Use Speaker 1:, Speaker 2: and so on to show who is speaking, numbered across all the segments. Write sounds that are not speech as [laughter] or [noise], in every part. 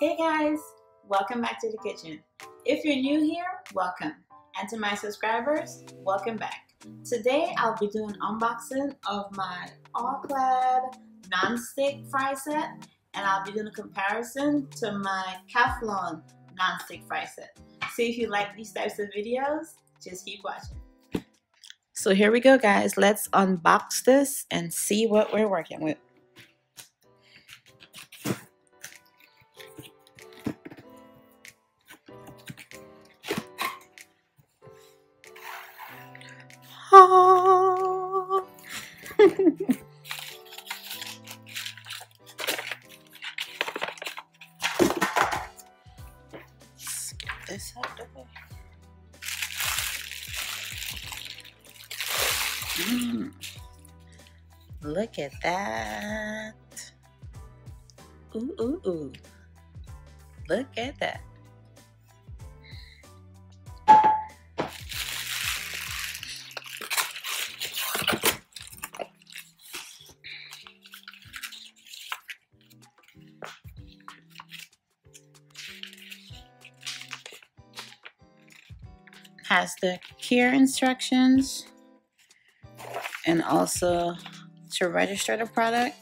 Speaker 1: Hey guys, welcome back to the kitchen. If you're new here, welcome. And to my subscribers, welcome back. Today I'll be doing unboxing of my All-Clad non-stick fry set and I'll be doing a comparison to my Calphalon non-stick fry set. So if you like these types of videos, just keep watching. So here we go guys, let's unbox this and see what we're working with. Look at that. Ooh, ooh, ooh. Look at that. has the care instructions and also to register the product.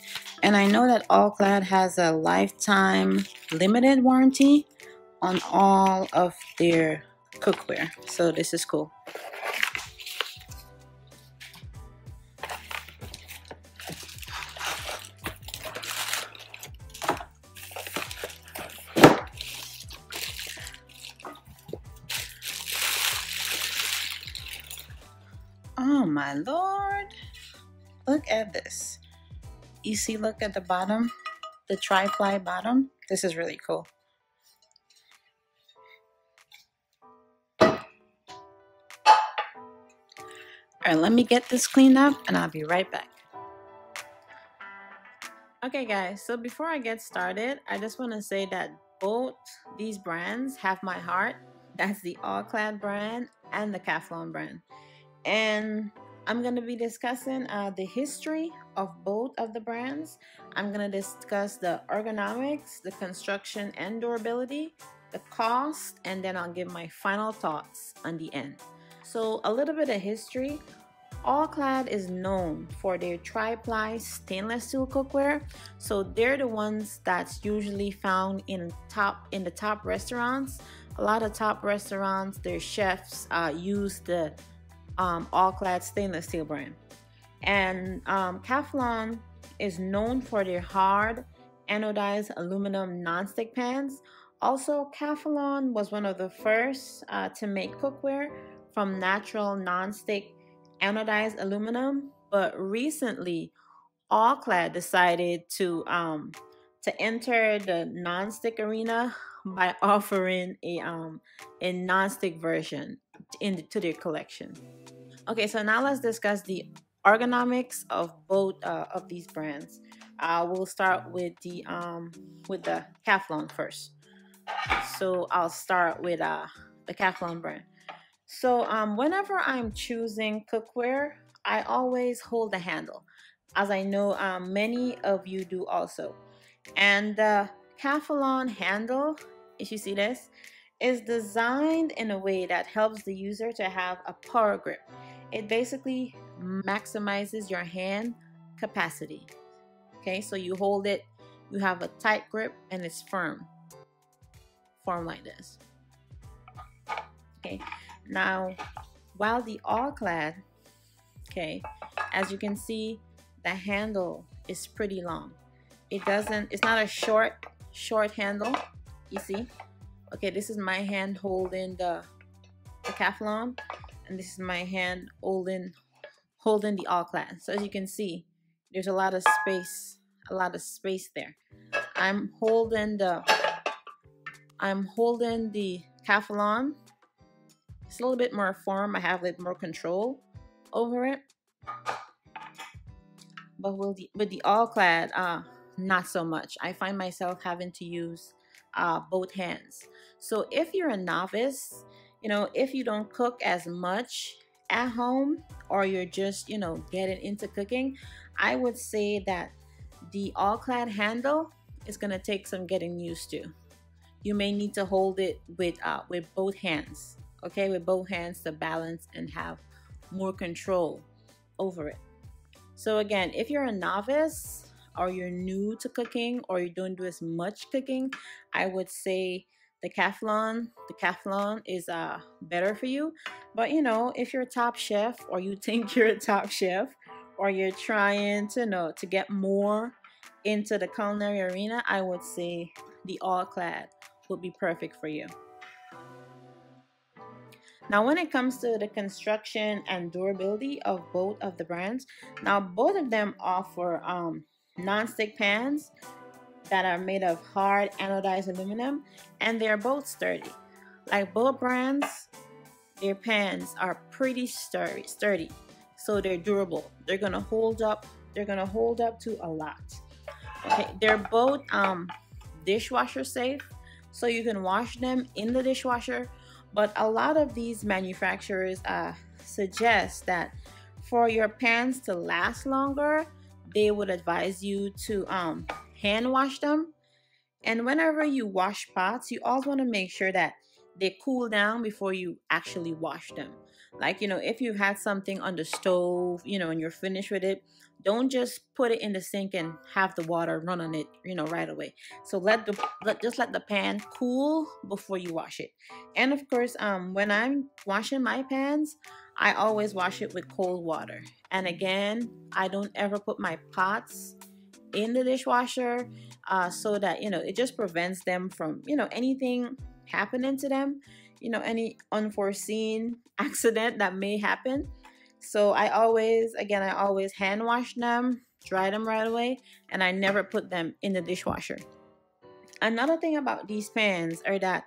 Speaker 1: And I know that All-Clad has a lifetime limited warranty on all of their cookware. So this is cool. At this. You see, look at the bottom, the tri-ply bottom. This is really cool. All right, let me get this cleaned up and I'll be right back. Okay guys, so before I get started, I just want to say that both these brands have my heart. That's the All-Clad brand and the Calphalon brand and I'm going to be discussing uh, the history of both of the brands. I'm going to discuss the ergonomics, the construction and durability, the cost, and then I'll give my final thoughts on the end. So a little bit of history. All-Clad is known for their tri-ply stainless steel cookware. So they're the ones that's usually found in top in the top restaurants. A lot of top restaurants, their chefs uh, use the um, all-clad stainless steel brand. And um, Calphalon is known for their hard anodized aluminum nonstick pans. Also, Calphalon was one of the first uh, to make cookware from natural nonstick anodized aluminum, but recently, All-Clad decided to um, to enter the nonstick arena by [laughs] offering a um, a nonstick version into their collection. Okay, so now let's discuss the ergonomics of both uh, of these brands. Uh, we'll start with the um, with the Calphalon first. So I'll start with uh, the Calphalon brand. So um, whenever I'm choosing cookware, I always hold the handle, as I know um, many of you do also. And the Calphalon handle, if you see this, is designed in a way that helps the user to have a power grip. It basically maximizes your hand capacity. Okay, so you hold it, you have a tight grip, and it's firm. Form like this. Okay, now while the all-clad, okay, as you can see, the handle is pretty long. It doesn't, it's not a short, short handle, you see? Okay this is my hand holding the Calphalon and this is my hand holding holding the all-clad so as you can see there's a lot of space a lot of space there. I'm holding the I'm holding the Calphalon it's a little bit more firm I have a little more control over it. But with the with the all-clad uh not so much. I find myself having to use uh, both hands. So if you're a novice, you know, if you don't cook as much at home or you're just, you know, getting into cooking, I would say that the all-clad handle is going to take some getting used to. you may need to hold it with uh, with both hands okay with both hands to balance and have more control over it so again if you're a novice or you're new to cooking or you don't do as much cooking i would say the Calphalon is uh better for you but you know if you're a top chef or you [laughs] think you're a top chef or you're trying to know to get more into the culinary arena i would say the all clad would be perfect for you. Now, when it comes to the construction and durability of both of the brands, now both of them offer um, non-stick pans that are made of hard anodized aluminum and they're both sturdy. Like both brands, their pans are pretty sturdy, sturdy. So they're durable. They're gonna hold up. They're gonna hold up to a lot. Okay, they're both um, dishwasher safe, so you can wash them in the dishwasher but a lot of these manufacturers uh, suggest that for your pans to last longer, they would advise you to um, hand wash them. And whenever you wash pots, you always want to make sure that they cool down before you actually wash them. Like, you know, if you've had something on the stove, you know, and you're finished with it, don't just put it in the sink and have the water run on it you know right away so let the let just let the pan cool before you wash it and of course um when i'm washing my pans i always wash it with cold water and again i don't ever put my pots in the dishwasher uh, so that you know it just prevents them from you know anything happening to them you know any unforeseen [laughs] accident that may happen so I always, again, I always hand wash them, dry them right away, and I never put them in the dishwasher. Another thing about these pans are that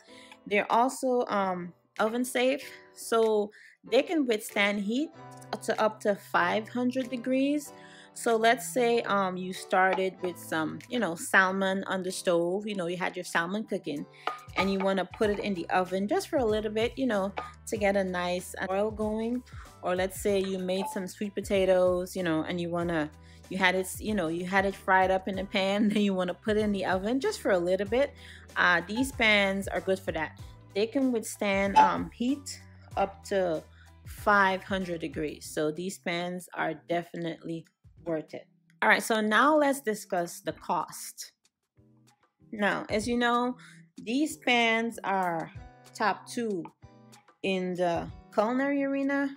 Speaker 1: they're also um, oven safe, so they can withstand heat to up to 500 degrees. So let's say um, you started with some, you know, salmon on the stove. You know, you had your salmon cooking, and you want to put it in the oven just for a little bit, you know, to get a nice oil going. Or let's say you made some sweet potatoes you know and you want to you had it you know you had it fried up in a pan [laughs] then you want to put it in the oven just for a little bit. Uh, these pans are good for that. They can withstand um, heat up to 500 degrees. So these pans are definitely worth it all right so now let's discuss the cost now as you know these pans are top two in the culinary arena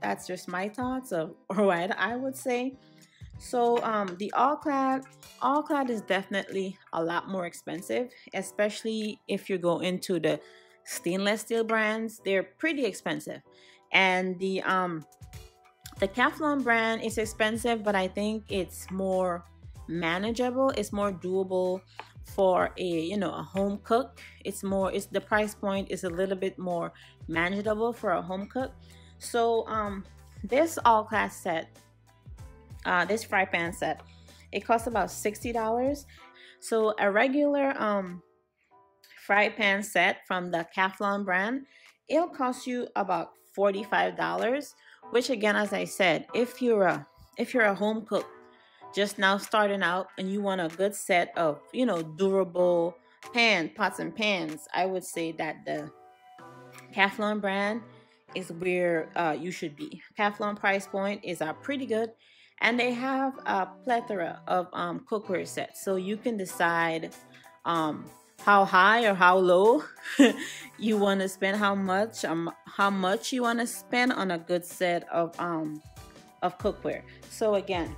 Speaker 1: that's just my thoughts of [laughs] what I would say. So um, the all clad, all clad is definitely a lot more expensive, especially if you go into the stainless steel brands. They're pretty expensive, and the um, the Calphalon brand is expensive, but I think it's more manageable. It's more doable for a you know a home cook. It's more. It's the price point is a little bit more manageable for a home cook. So um, this all clad set, uh, this fry pan set, it costs about $60. So a regular um, fry pan set from the Calphalon brand, it'll cost you about $45, which again, as I said, if you're a if you're a home cook just now starting out and you want a good set of, you know, durable pan, pots and pans, I would say that the Calphalon brand is where uh, you should be. Calphalon price point is uh, pretty good, and they have a plethora of um, cookware sets, so you can decide um, how high or how low [laughs] you want to spend, how much, um, how much you want to spend on a good set of um, of cookware. So again,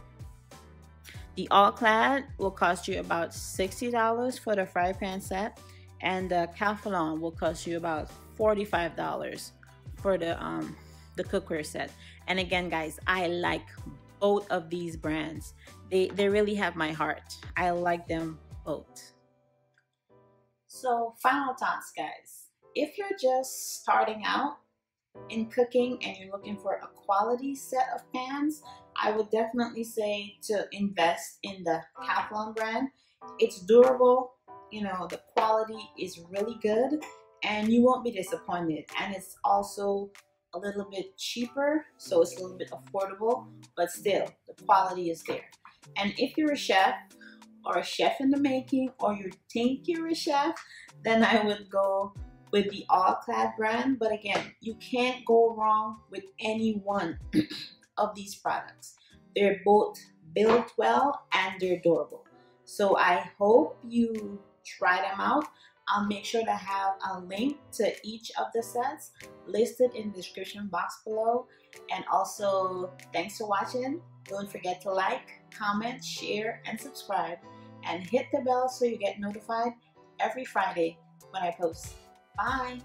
Speaker 1: the all clad will cost you about sixty dollars for the fry pan set, and the Calphalon will cost you about forty five dollars for the um the cookware set. And again, guys, I like both of these brands. They they really have my heart. I like them both. So, final thoughts, guys. If you're just starting out in cooking and you're looking for a quality set of pans, I would definitely say to invest in the Calphalon brand. It's durable, you know, the quality is really good and you won't be disappointed. And it's also a little bit cheaper, so it's a little bit affordable, but still the quality is there. And if you're a chef or a chef in the making or you think you're a chef, then I would go with the All Clad brand. But again, you can't go wrong with any one [clears throat] of these products. They're both built well and they're durable. So I hope you try them out. I'll make sure to have a link to each of the sets listed in the description box below. And also, thanks for watching. Don't forget to like, comment, share, and subscribe. And hit the bell so you get notified every Friday when I post. Bye!